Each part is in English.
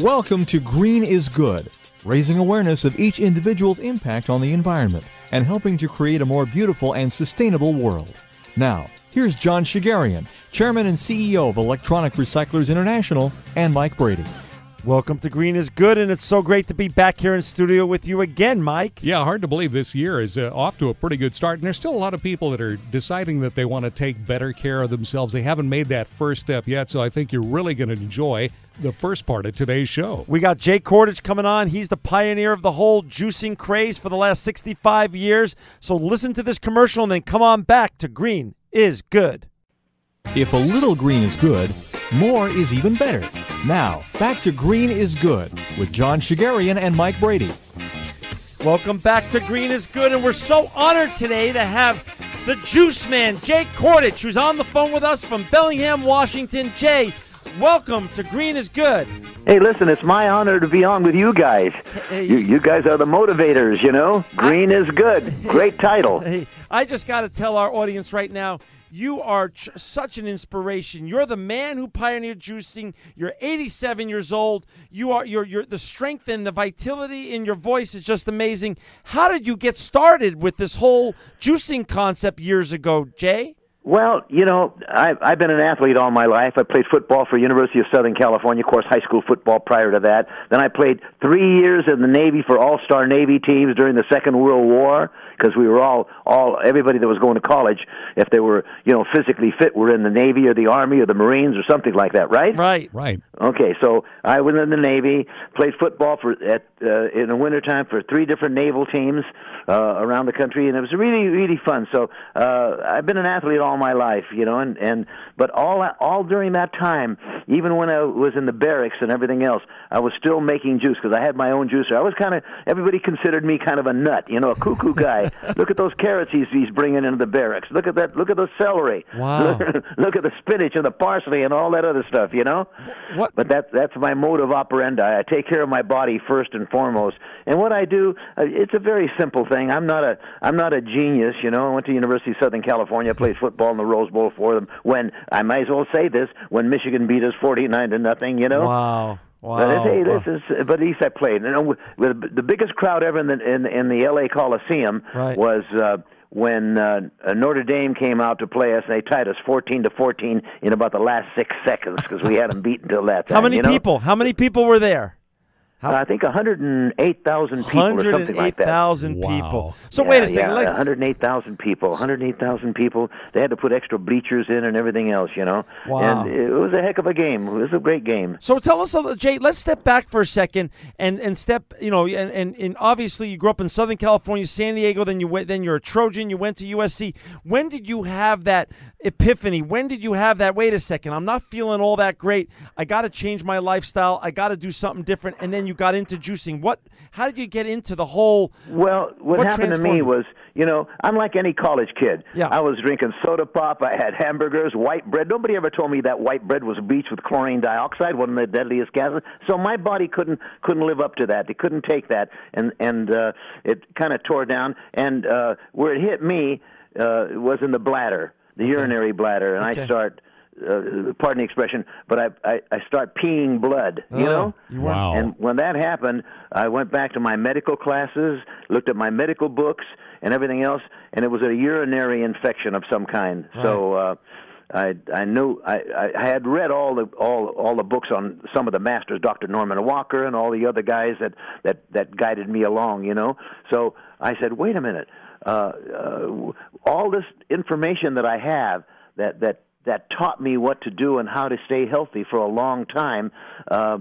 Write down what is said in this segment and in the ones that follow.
Welcome to Green is Good, raising awareness of each individual's impact on the environment and helping to create a more beautiful and sustainable world. Now, here's John Shegerian, Chairman and CEO of Electronic Recyclers International, and Mike Brady. Welcome to Green is Good, and it's so great to be back here in studio with you again, Mike. Yeah, hard to believe this year is uh, off to a pretty good start. And there's still a lot of people that are deciding that they want to take better care of themselves. They haven't made that first step yet, so I think you're really going to enjoy the first part of today's show. We got Jay Kordich coming on. He's the pioneer of the whole juicing craze for the last 65 years. So listen to this commercial and then come on back to Green is Good. If a little green is good, more is even better. Now, back to Green is Good with John Shegerian and Mike Brady. Welcome back to Green is Good, and we're so honored today to have the Juice Man, Jay Kordich, who's on the phone with us from Bellingham, Washington. Jay, welcome to Green is Good. Hey, listen, it's my honor to be on with you guys. Hey. You, you guys are the motivators, you know? Green is good. Great title. Hey, I just got to tell our audience right now. You are such an inspiration. You're the man who pioneered juicing. You're 87 years old. You are you're, you're the strength and the vitality in your voice is just amazing. How did you get started with this whole juicing concept years ago, Jay? Well, you know, I've, I've been an athlete all my life. I played football for University of Southern California, of course, high school football prior to that. Then I played three years in the Navy for all-star Navy teams during the Second World War because we were all, all, everybody that was going to college, if they were, you know, physically fit, were in the Navy or the Army or the Marines or something like that, right? Right. Right. Okay, so I was in the Navy, played football for at uh, in the wintertime for three different naval teams uh, around the country, and it was really really fun. So uh, I've been an athlete all my life, you know, and and but all all during that time, even when I was in the barracks and everything else, I was still making juice because I had my own juicer. I was kind of everybody considered me kind of a nut, you know, a cuckoo guy. look at those carrots he's he's bringing into the barracks. Look at that. Look at the celery. Wow. Look, look at the spinach and the parsley and all that other stuff, you know. What- But that that's my mode of operandi. I take care of my body first and foremost. And what I do, uh, it's a very simple thing. I'm not a I'm not a genius, you know. I went to University of Southern California, played football in the Rose Bowl for them. When I might as well say this, when Michigan beat us 49 to nothing, you know. Wow. Wow. But hey, this is. But at least I played. You know, the biggest crowd ever in the in, in the L.A. Coliseum Right. was uh, when uh, uh, Notre Dame came out to play us. and They tied us 14 to 14 in about the last six seconds because we had them beat until that. Time, How many you know? people? How many people were there? Uh, I think 108,000 people or something like that. 108,000 Wow. So Yeah, wait a second. Yeah, let's- 108,000 people. 108,000 people. They had to put extra bleachers in and everything else, you know. Wow. And it was a heck of a game. It was a great game. So tell us, a- Jay. Let's step back for a second and and step. You know, and, and, and obviously you grew up in Southern California, San Diego. Then you went. Then you're a Trojan. You went to USC. When did you have that epiphany? When did you have that? Wait a second. I'm not feeling all that great. I got to change my lifestyle. I got to do something different. And then you got into juicing. What? How did you get into the whole? Well, what, What happened to me was, you know, I'm like any college kid. Yeah. I was drinking soda pop. I had hamburgers, white bread. Nobody ever told me that white bread was bleached with chlorine dioxide, one of the deadliest gases. So my body couldn't couldn't live up to that. It couldn't take that, and and uh, it kind of tore down. And uh, where it hit me uh, was in the bladder, the urinary bladder, and Okay. I start. Uh, pardon the expression, but I, I I start peeing blood. You Oh, know, you Wow. and when that happened, I went back to my medical classes, looked at my medical books and everything else, and it was a urinary infection of some kind. So uh, I I knew I, I I had read all the all all the books on some of the masters, Dr. Norman Walker and all the other guys that that that guided me along. You know, so I said, wait a minute, uh, uh, all this information that I have that that that taught me what to do and how to stay healthy for a long time. Uh,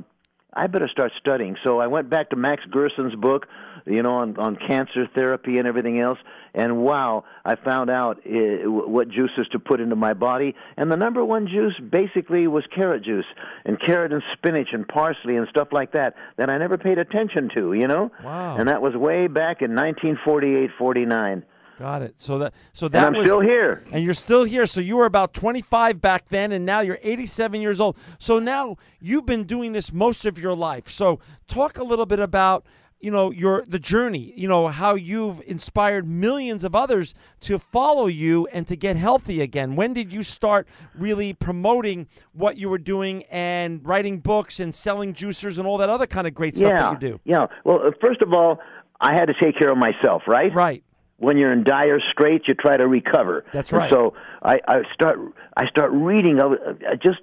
I better start studying. So I went back to Max Gerson's book, you know, on, on cancer therapy and everything else. And wow, I found out uh, what juices to put into my body. And the number one juice basically was carrot juice and carrot and spinach and parsley and stuff like that that I never paid attention to, you know. Wow. And that was way back in 1948, 49. Got it. So that so And that I'm was still here. and you're still here. So you were about 25 back then, and now you're 87 years old. So now you've been doing this most of your life. So talk a little bit about you know your the journey you know how you've inspired millions of others to follow you and to get healthy again when did you start really promoting what you were doing and writing books and selling juicers and all that other kind of great stuff yeah, that you do Yeah. Well, uh, first of all, I had to take care of myself, right? right When you're in dire straits, you try to recover. That's And right. so I, I start I start reading. I I just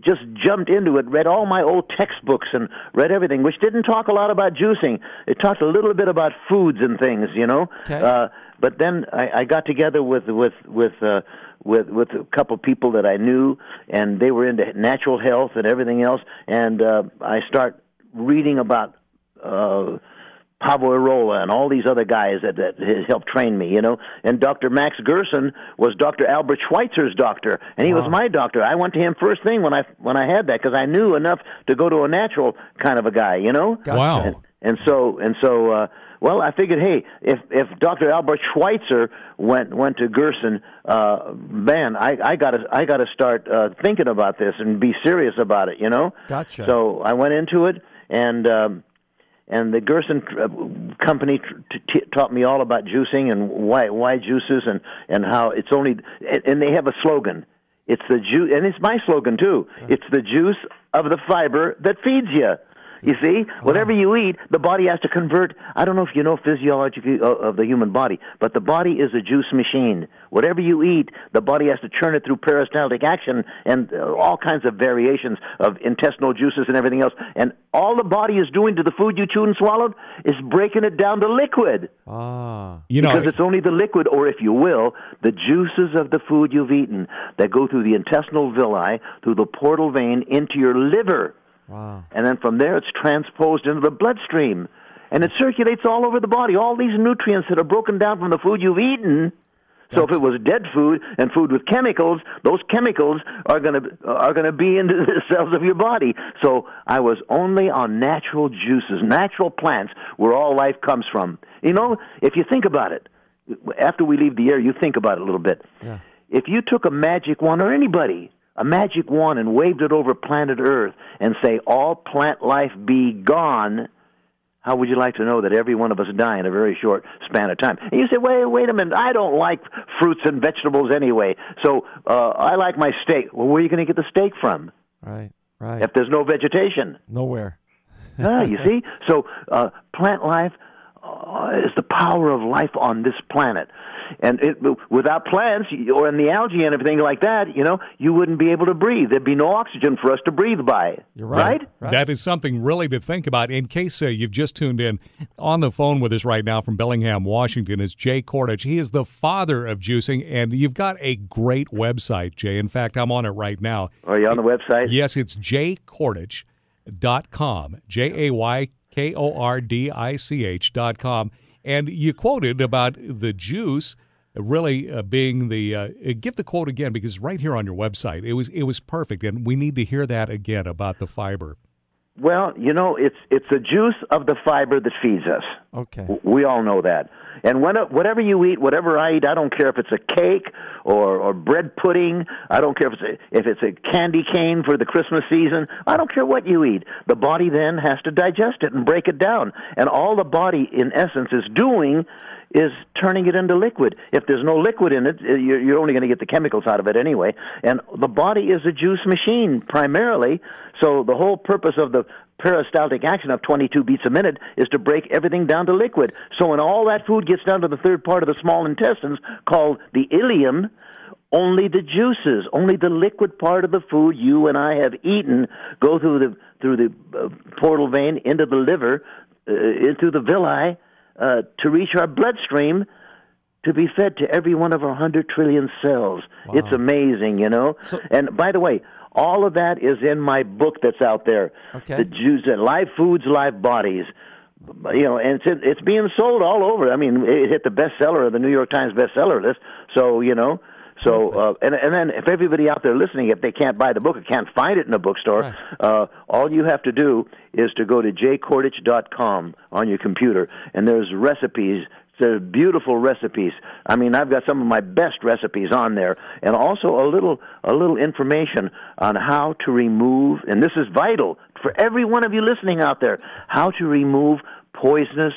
just jumped into it, read all my old textbooks and read everything, which didn't talk a lot about juicing. It talked a little bit about foods and things, you know. Okay. Uh, but then I, I got together with with with uh, with with a couple people that I knew, and they were into natural health and everything else. And uh, I start reading about uh, Paavo Airola and all these other guys that, that helped train me, you know. And Dr. Max Gerson was Dr. Albert Schweitzer's doctor, and he was my doctor. I went to him first thing when I when I had that because I knew enough to go to a natural kind of a guy, you know. Gotcha. Wow. And, and so and so uh well I figured hey if if Dr. Albert Schweitzer went went to Gerson uh man I I got to I got to start uh thinking about this and be serious about it you know Gotcha. so I went into it and um and the Gerson uh, company t- t- taught me all about juicing and why why juices and and how it's only and, and they have a slogan. It's the juice and it's my slogan too. It's the juice of the fiber that feeds you you see, whatever you eat, the body has to convert. I don't know if you know physiology of the human body, but the body is a juice machine. Whatever you eat, the body has to churn it through peristaltic action and uh, all kinds of variations of intestinal juices and everything else. And all the body is doing to the food you chewed and swallowed is breaking it down to liquid. ah You know, Because it's only the liquid, or if you will, the juices of the food you've eaten that go through the intestinal villi, through the portal vein, into your liver. Wow And then from there, it's transposed into the bloodstream. And it circulates all over the body. All these nutrients that are broken down from the food you've eaten. So if it was dead food and food with chemicals, those chemicals are going to are going to be into the cells of your body. So I was only on natural juices, natural plants, where all life comes from. You know, if you think about it, after we leave the air, you think about it a little bit. Yeah. If you took a magic wand, or anybody, a magic wand, and waved it over planet Earth and say, "All plant life be gone," how would you like to know that every one of us die in a very short span of time? And you say, wait, wait a minute, I don't like fruits and vegetables anyway, so uh, I like my steak. Well, where are you going to get the steak from right right if there's no vegetation? nowhere ah, you see? So uh, plant life is the power of life on this planet. And it, without plants or in the algae and everything like that, you know, you wouldn't be able to breathe. There'd be no oxygen for us to breathe by. You're right. Right. That is something really to think about. In case uh, you've just tuned in, on the phone with us right now from Bellingham, Washington, is Jay Kordich. He is the father of juicing, and you've got a great website, Jay. In fact, I'm on it right now. Are you on the website? Yes, it's jaykordich.com. J A Y K O R D I C H dot com. And you quoted about the juice really uh, being the uh, give the quote again because right here on your website it was it was perfect and we need to hear that again about the fiber. Well, you know, it's it's the juice of the fiber that feeds us. okay We all know that. And when, whatever you eat, whatever I eat, I don't care if it's a cake or, or bread pudding. I don't care if it's a, if it's a candy cane for the Christmas season. I don't care what you eat. The body then has to digest it and break it down. And all the body, in essence, is doing is turning it into liquid. If there's no liquid in it, you're, you're only going to get the chemicals out of it anyway. And the body is a juice machine primarily. So the whole purpose of the peristaltic action of 22 beats a minute is to break everything down to liquid. So when all that food gets down to the third part of the small intestines called the ileum, only the juices, only the liquid part of the food you and I have eaten go through the through the uh, portal vein into the liver, uh, into the villi, uh, to reach our bloodstream, to be fed to every one of our hundred trillion cells. It's amazing, you know. So- and by the way, all of that is in my book that's out there. Okay. The Jews and Live Foods, Live Bodies. You know, and it's it's being sold all over. I mean, it hit the bestseller of the New York Times bestseller list. So you know, so uh, and and then if everybody out there listening, if they can't buy the book or can't find it in a bookstore, Right. uh, all you have to do is to go to jaykordich.com on your computer, and there's recipes. There's beautiful recipes. I mean, I've got some of my best recipes on there, and also a little a little information on how to remove. And this is vital for every one of you listening out there: how to remove poisonous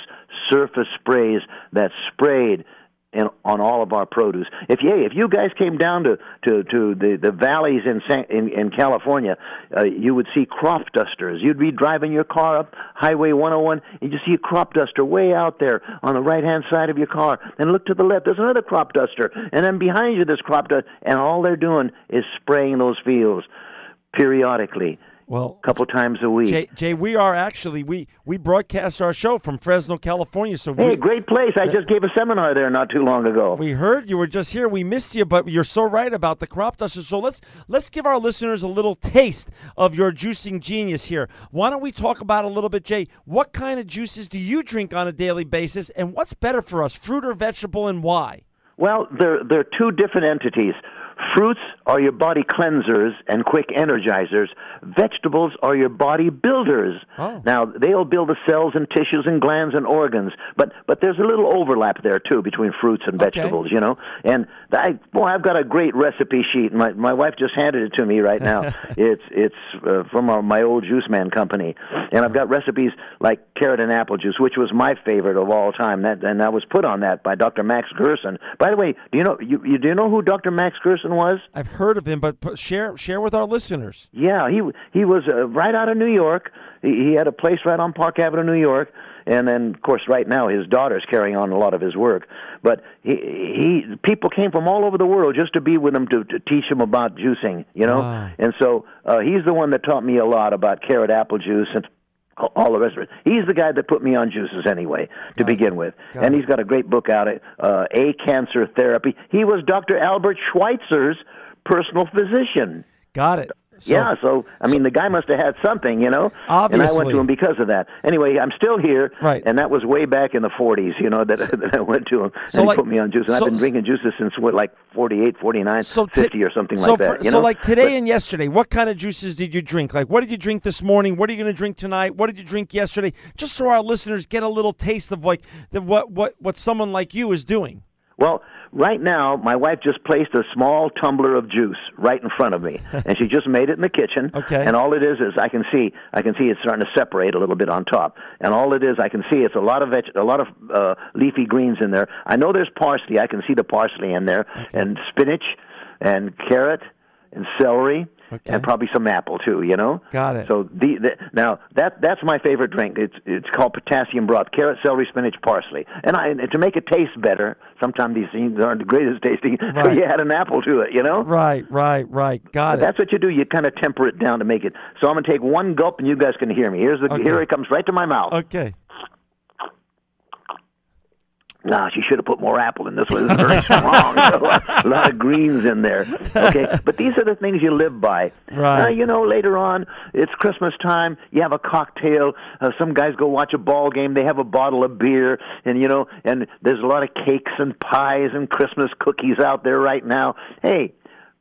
surface sprays that sprayed in, on all of our produce. If you if you guys came down to to to the the valleys in San, in, in California, uh, you would see crop dusters. You'd be driving your car up Highway 101, and you see a crop duster way out there on the right hand side of your car. And look to the left, there's another crop duster, and then behind you, this crop duster, and all they're doing is spraying those fields periodically Well, a couple times a week. Jay, Jay, we are actually we we broadcast our show from Fresno, California. So hey, we great place. I just gave a seminar there not too long ago. we heard you were just here. We missed you, but you're so right about the crop dusters. So let's let's give our listeners a little taste of your juicing genius here. Why don't we talk about a little bit, Jay? What kind of juices do you drink on a daily basis, and what's better for us, fruit or vegetable, and why? Well, they're they're two different entities. Fruits are your body cleansers and quick energizers. Vegetables are your body builders. Oh. Now they'll build the cells and tissues and glands and organs, but but there's a little overlap there too between fruits and Okay. vegetables, you know. And I boy, I've got a great recipe sheet. My my wife just handed it to me right now. it's it's uh, from our, my old juice man company, and I've got recipes like carrot and apple juice, which was my favorite of all time. That and that was put on that by Dr. Max Gerson. By the way, do you know you, you do you know who Dr. Max Gerson was? I've heard of him, but share share with our listeners. Yeah, he he was uh, right out of New York. He, he had a place right on Park Avenue, New York, and then of course right now his daughter's carrying on a lot of his work. But he he people came from all over the world just to be with him to, to teach him about juicing, you know. Wow. And so uh, he's the one that taught me a lot about carrot apple juice and all the rest of it. He's the guy that put me on juices anyway to begin with, Got and it. he's got a great book out, uh, A Cancer Therapy. He was Dr. Albert Schweitzer's personal physician. Got it. So, yeah, so I mean, the guy must have had something, you know. Obviously, And I went to him because of that. Anyway, I'm still here, Right. And that was way back in the 40s, you know, that, that I went to him So and like- he put me on juice. And so- I've been drinking juices since what, like 48, 49, So ti- 50 or something so like that. for- you so know? like today But- and yesterday, what kind of juices did you drink? Like, what did you drink this morning? What are you going to drink tonight? What did you drink yesterday? Just so our listeners get a little taste of like the, what what what someone like you is doing. Well, right now, my wife just placed a small tumbler of juice right in front of me, and she just made it in the kitchen. Okay. And all it is is I can see, I can see it's starting to separate a little bit on top. And all it is, I can see it's a lot of veg- a lot of uh, leafy greens in there. I know there's parsley. I can see the parsley in there, and spinach, and carrot, and celery. Okay. And probably some apple too, you know. Got it. So the, the now that that's my favorite drink. It's it's called potassium broth: carrot, celery, spinach, parsley. And I and to make it taste better, sometimes these things aren't the greatest tasting. So you add an apple to it, you know. Right, right, right. Got it. That's what you do. You kind of temper it down to make it. So I'm gonna take one gulp, and you guys can hear me. Here's the Okay. here it comes right to my mouth. Okay. Nah, she should have put more apple in this one. It's very strong. a lot of greens in there. Okay, but these are the things you live by. Right. Uh, you know, later on, it's Christmas time. You have a cocktail. Uh, some guys go watch a ball game. They have a bottle of beer, and you know, and there's a lot of cakes and pies and Christmas cookies out there right now. Hey.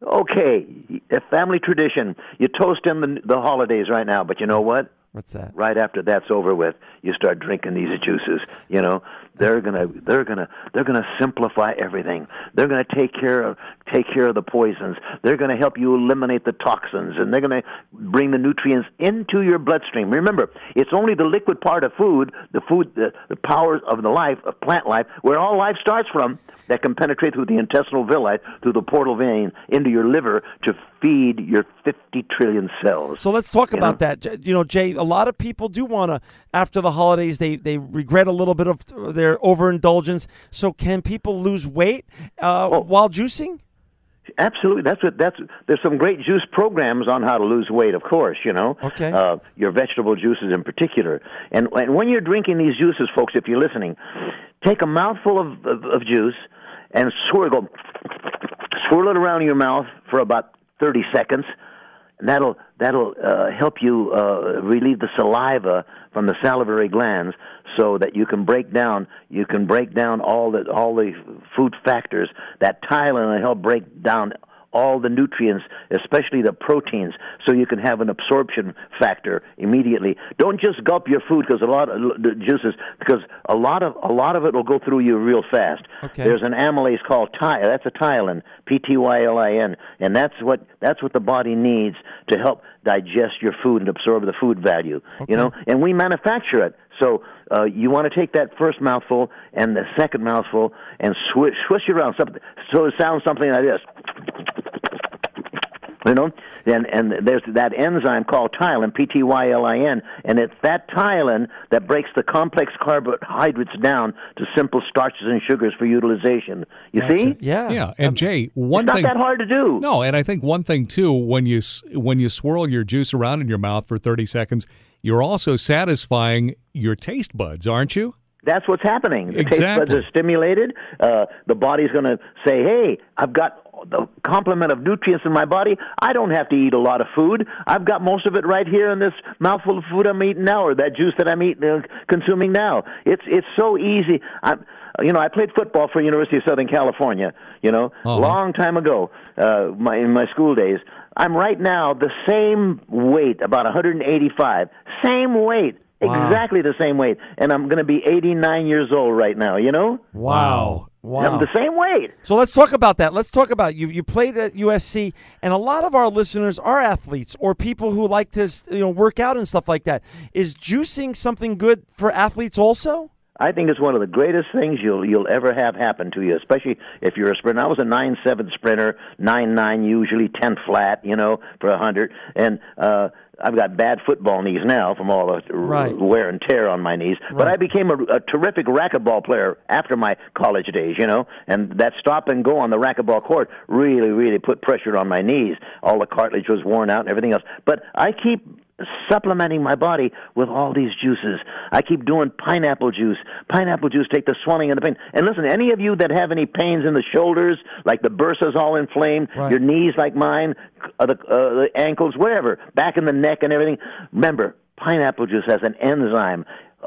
Okay, a family tradition. You toast in the the holidays right now, but you know what? What's that? right after that's over with, you start drinking these juices. You know, they're gonna they're gonna they're gonna simplify everything. They're gonna take care of take care of the poisons. They're gonna help you eliminate the toxins, and they're gonna bring the nutrients into your bloodstream. Remember, it's only the liquid part of food, the food, the, the powers of the life of plant life, where all life starts from, that can penetrate through the intestinal villi, through the portal vein, into your liver to feed your 50 trillion cells. So let's talk about know? that. You know, Jay, a lot of people do want to, after the holidays, they, they regret a little bit of their overindulgence. So can people lose weight uh, Oh. while juicing? Absolutely, that's what that's. There's some great juice programs on how to lose weight, of course. You know, Okay. Uh, your vegetable juices in particular, and and when you're drinking these juices, folks, if you're listening, take a mouthful of of, of juice and swirl, go, swirl it around in your mouth for about 30 seconds. And that'll that'll uh, help you uh, relieve the saliva from the salivary glands, so that you can break down you can break down all the all the food factors. That Tylenol help break down all the nutrients, especially the proteins, so you can have an absorption factor immediately. Don't just gulp your food because a lot of the juices because a lot of a lot of it will go through you real fast. Okay. There's an amylase called ty. That's a ptyalin, P T Y L I N, and that's what that's what the body needs to help digest your food and absorb the food value. You know, and we manufacture it. So uh, you want to take that first mouthful and the second mouthful and swish swish it around something so it sounds something like this. You know, and and there's that enzyme called ptyalin, P T Y L I N, and it's that ptyalin that breaks the complex carbohydrates down to simple starches and sugars for utilization. You see? Yeah. Yeah, and Jay, one It's not thing. that hard to do. No, and I think one thing too, when you when you swirl your juice around in your mouth for thirty seconds, you're also satisfying your taste buds, aren't you? That's what's happening. The taste buds are stimulated. Uh, the body's going to say, "Hey, I've got the complement of nutrients in my body. I don't have to eat a lot of food. I've got most of it right here in this mouthful of food I'm eating now, or that juice that I'm eating, uh, consuming now. It's it's so easy. I'm, you know, I played football for University of Southern California. You know, Uh-huh. long time ago, uh, my in my school days. I'm right now the same weight, about 185, same weight. Exactly the same weight, and I'm going to be 89 years old right now. You know, Wow. Wow. I'm the same weight. So let's talk about that. Let's talk about you. You played at USC, and a lot of our listeners are athletes or people who like to you know work out and stuff like that. Is juicing something good for athletes also? I think it's one of the greatest things you'll you'll ever have happen to you, especially if you're a sprinter. I was a nine seven sprinter, nine nine usually, ten flat, you know, for a hundred, and uh, I've got bad football knees now from all the Right. wear and tear on my knees. But I became a, a terrific racquetball player after my college days, you know, and that stop and go on the racquetball court really, really put pressure on my knees. All the cartilage was worn out and everything else. But I keep supplementing my body with all these juices. I keep doing pineapple juice. Pineapple juice take the swelling and the pain. And listen, any of you that have any pains in the shoulders, like the bursa's all inflamed, Right. your knees like mine, uh, the, uh, the ankles, whatever, back in the neck and everything, remember, pineapple juice has an enzyme.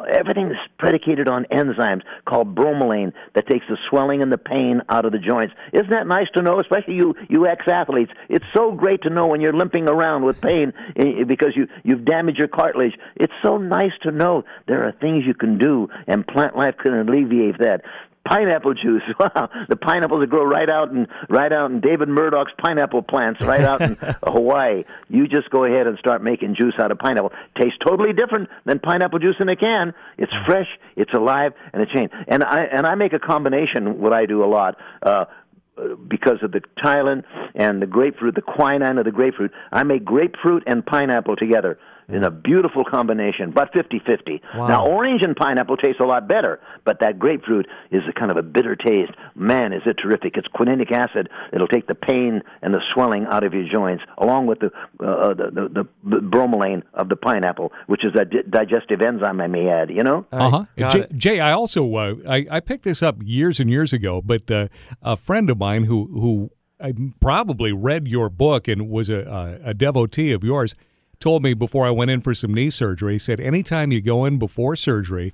Everything is predicated on enzymes called bromelain that takes the swelling and the pain out of the joints. Isn't that nice to know, especially you, you ex-athletes? It's so great to know when you're limping around with pain eh, because you, you've damaged your cartilage. It's so nice to know there are things you can do, and plant life can alleviate that. Pineapple juice. Wow, the pineapples that grow right out in right out in David Murdock's pineapple plants right out in Hawaii. You just go ahead and start making juice out of pineapple. Tastes totally different than pineapple juice in a can. It's fresh, it's alive, and it's changed. And I and I make a combination. What I do a lot. Uh, uh, because of the Thailand and the grapefruit, the quinine of the grapefruit, I make grapefruit and pineapple together in a beautiful combination, but 50-50. Wow. Now, orange and pineapple taste a lot better, but that grapefruit is a kind of a bitter taste. Man, is it terrific. It's quininic acid. It'll take the pain and the swelling out of your joints, along with the, uh, the, the, the, the bromelain of the pineapple, which is a di- digestive enzyme, I may add, you know? Uh huh. got Jay. Jay, I also uh, I, I picked this up years and years ago, but uh, a friend of mine who who I probably read your book and was a, a, a devotee of yours told me before I went in for some knee surgery. He said anytime you go in before surgery,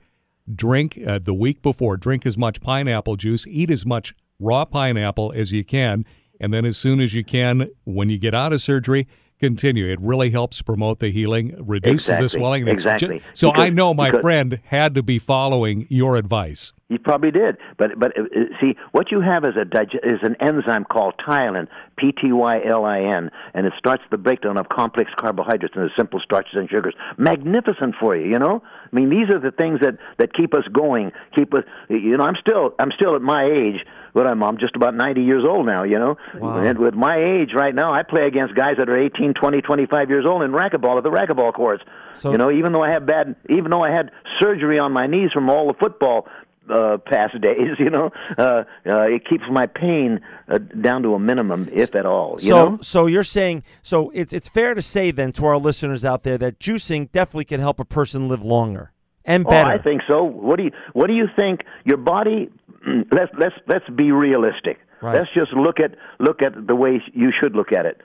drink uh, the week before, drink as much pineapple juice, eat as much raw pineapple as you can, and then as soon as you can, when you get out of surgery. Continue. It really helps promote the healing, reduces the Exactly. swelling. and it's ju- Exactly. so I know my because- friend had to be following your advice. You probably did, but but uh, uh, see what you have is a dig- is an enzyme called ptyalin, P T Y L I N, and it starts the breakdown of complex carbohydrates into simple starches and sugars. Magnificent for you, you know. I mean, these are the things that that keep us going, keep us. You know, I'm still I'm still at my age. But I'm I'm just about 90 years old now, you know. And with my age right now, I play against guys that are 18, 20, 25 years old in racquetball at the racquetball courts. So- you know, even though I have bad, even though I had surgery on my knees from all the football uh, past days, you know, uh, uh, it keeps my pain uh, down to a minimum, if at all. You so, know, so you're saying so it's it's fair to say then to our listeners out there that juicing definitely can help a person live longer and oh, better. I think so. What do you What do you think? Your body. Let's let's let's be realistic. Right. Let's just look at look at the way you should look at it.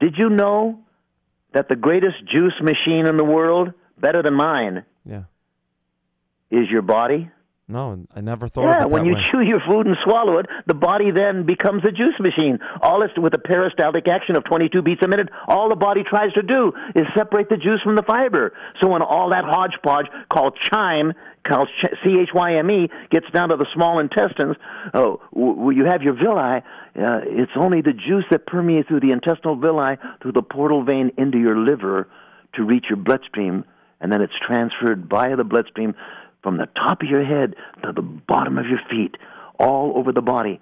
Did you know that the greatest juice machine in the world, better than mine, yeah. is your body? No, I never thought Yeah, of it when you way. chew your food and swallow it, the body then becomes a juice machine. All it's with a peristaltic action of 22 beats a minute, all the body tries to do is separate the juice from the fiber. So when all that hodgepodge called chyme, called C H Y M E, gets down to the small intestines, oh, w- you have your villi. Uh, it's only the juice that permeates through the intestinal villi through the portal vein into your liver to reach your bloodstream, and then it's transferred via the bloodstream from the top of your head to the bottom of your feet, all over the body,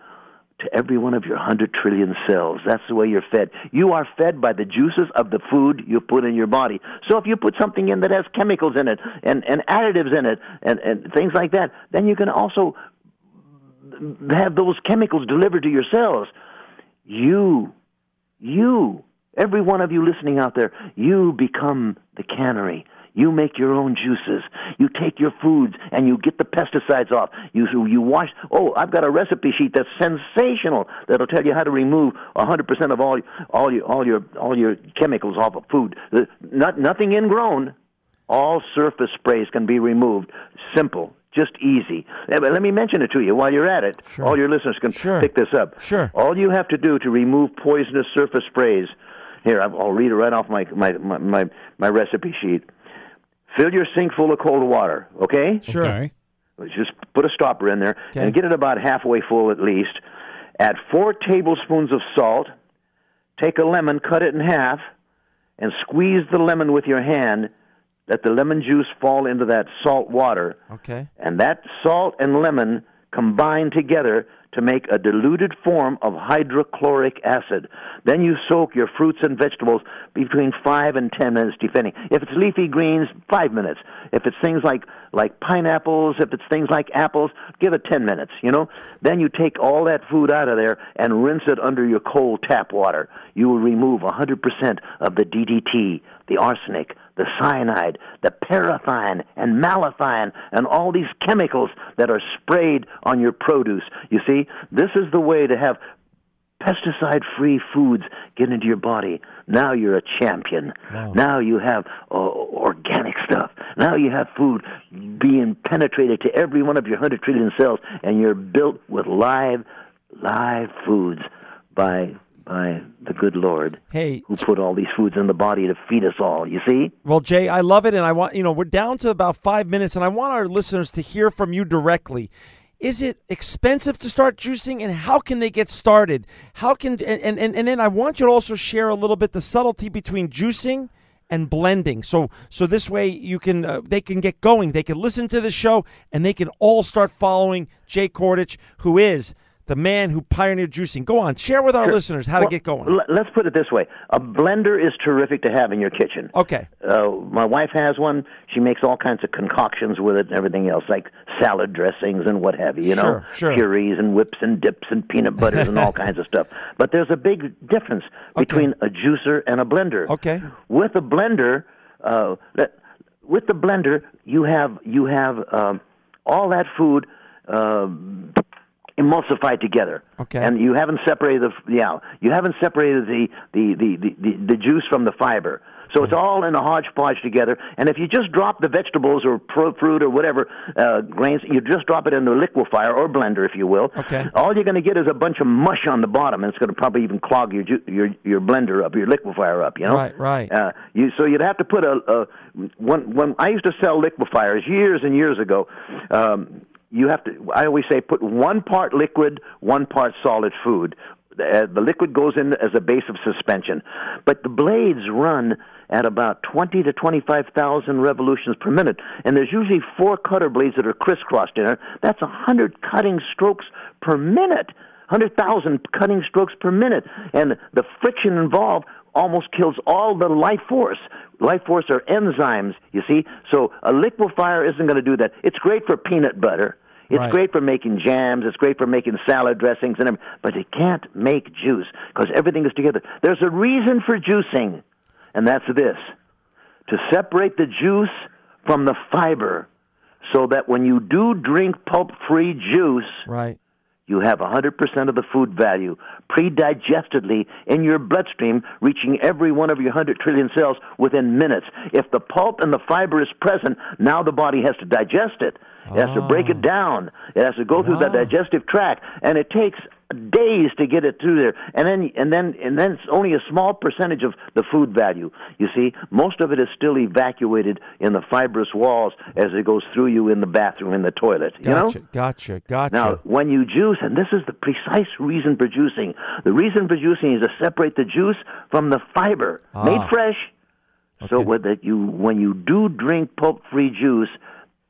to every one of your 100 trillion cells. That's the way you're fed. You are fed by the juices of the food you put in your body. So if you put something in that has chemicals in it and, and additives in it and, and things like that, then you can also have those chemicals delivered to your cells. You, you, every one of you listening out there, you become the cannery. You make your own juices. You take your foods and you get the pesticides off. You you wash. Oh, I've got a recipe sheet that's sensational. That'll tell you how to remove 100% of all all your all your all your chemicals off of food. Not nothing ingrown. All surface sprays can be removed. Simple, just easy. Eh, Let me mention it to you while you're at it. Sure. All your listeners can Sure. pick this up. Sure. All you have to do to remove poisonous surface sprays. Here, I'll I'll read it right off my my my my, my recipe sheet. Fill your sink full of cold water. Okay. Sure. Okay. Just put a stopper in there Okay. and get it about halfway full at least. Add four tablespoons of salt. Take a lemon, cut it in half, and squeeze the lemon with your hand. Let the lemon juice fall into that salt water, Okay. and that salt and lemon combine together to make a diluted form of hydrochloric acid. Then you soak your fruits and vegetables between five and ten minutes, depending. If it's leafy greens, five minutes. If it's things like like pineapples, if it's things like apples, give it ten minutes. You know. Then you take all that food out of there and rinse it under your cold tap water. You will remove 100% of the DDT, the arsenic, the cyanide, the paraffine and malathion, and all these chemicals that are sprayed on your produce. You see, this is the way to have pesticide free foods get into your body. Now you're a champion. Now you have uh, organic stuff. Now you have food being penetrated to every one of your 100 trillion cells, and you're built with live, live foods by by the good Lord Hey, who put all these foods in the body to feed us all. You see? Well, Jay, I love it, and I want you know we're down to about five minutes, and I want our listeners to hear from you directly. Is it expensive to start juicing, and how can they get started? How can and and, and then I want you to also share a little bit the subtlety between juicing and blending. So so this way you can uh, they can get going. They can listen to the show, and they can all start following Jay Kordich, who is the man who pioneered juicing. Go on, share with our listeners how to Well, get going. Let's put it this way: a blender is terrific to have in your kitchen. Okay. Uh, my wife has one. She makes all kinds of concoctions with it and everything else, like salad dressings and what have you. You know, Sure, sure. purees and whips and dips and peanut butters and all kinds of stuff. But there's a big difference between a juicer and a blender. Okay. With a blender, uh, that- with the blender, you have you have um, all that food. um emulsified together. Okay. And you haven't separated the yeah, you haven't separated the the the the, the, the juice from the fiber. So it's all in a hodgepodge together. And if you just drop the vegetables or pro- fruit or whatever uh, grains, you just drop it into a liquefier or blender, if you will. Okay. All you're going to get is a bunch of mush on the bottom, and it's going to probably even clog your ju- your your blender up, your liquefier up. You know. Right, right. Uh, you so you'd have to put a, a when when I used to sell liquefiers years and years ago. Um, you have to. I always say put one part liquid, one part solid food. The, uh, the liquid goes in as a base of suspension, but the blades run at about 20 to 25,000 revolutions per minute, and there's usually four cutter blades that are crisscrossed in there That's a 100 cutting strokes per minute. 100,000 cutting strokes per minute. And the friction involved almost kills all the life force. Life force are enzymes, you see? So a liquefier isn't going to do that. It's great for peanut butter. It's Right. great for making jams. It's great for making salad dressings and everything. But it can't make juice because everything is together. There's a reason for juicing, and that's this to separate the juice from the fiber so that when you do drink pulp free juice, Right. you have 100% of the food value pre-digestedly in your bloodstream, reaching every one of your 100 trillion cells within minutes. If the pulp and the fiber is present, now the body has to digest it. It has to break it Ah. down. It has to go through the digestive tract, and it takes days to get it through there. And then, and then, and then it's only a small percentage of the food value. You see, most of it is still evacuated in the fibrous walls as it goes through you in the bathroom, in the toilet. You know. Gotcha, gotcha, gotcha. Now, when you juice, and this is the precise reason for juicing, the reason for juicing is to separate the juice from the fiber, made Ah. fresh. So Okay. with that, you when you do drink pulp-free juice,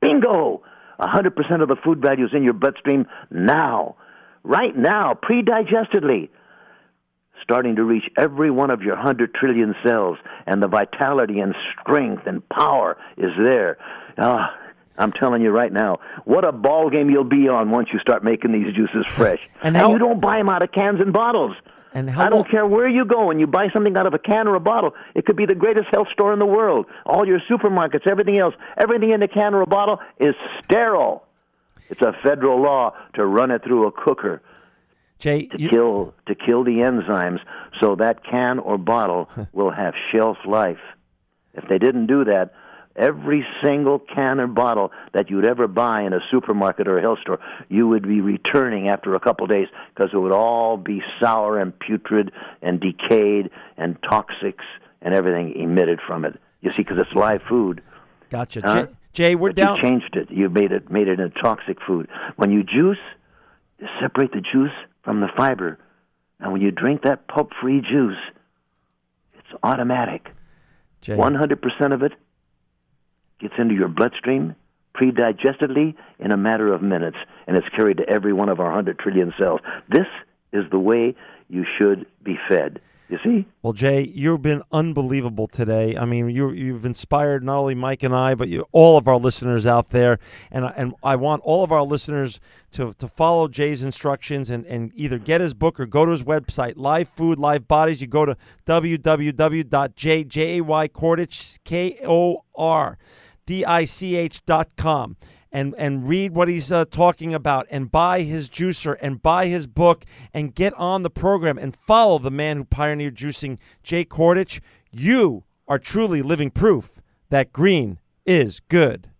bingo, hundred percent of the food value is in your bloodstream now, right now, pre-digestedly. Starting to reach every one of your hundred trillion cells, and the vitality and strength and power is there. Ah, I'm telling you right now, what a ball game you'll be on once you start making these juices fresh. And how- you don't buy them out of cans and bottles. And how I don't care where you go and you buy something out of a can or a bottle. It could be the greatest health store in the world. All your supermarkets, everything else, everything in a can or a bottle is sterile. It's a federal law to run it through a cooker Jay, to you, kill to kill the enzymes so that can or bottle will have shelf life. If they didn't do that, every single can or bottle that you'd ever buy in a supermarket or a health store, you would be returning after a couple of days because it would all be sour and putrid and decayed and toxics and everything emitted from it. You see, because it's live food. gotcha. Huh? Jay, Jay, we're But down. You changed it. You made it made it a toxic food. When you juice, you separate the juice from the fiber, and when you drink that pulp-free juice, it's automatic. One hundred percent of it gets into your bloodstream pre-digestedly in a matter of minutes, and it's carried to every one of our hundred trillion cells. This is the way you should be fed. You see? Well, Jay, you've been unbelievable today. I mean, you you've inspired not only Mike and I, but you, all of our listeners out there. And I- and I want all of our listeners to, to follow Jay's instructions and, and either get his book or go to his website, Live Food, Live Bodies. You go to www.jjaycordich, D I C H dot com and and read what he's uh, talking about and buy his juicer and buy his book and get on the program and follow the man who pioneered juicing, Jay Kordich. You are truly living proof that green is good.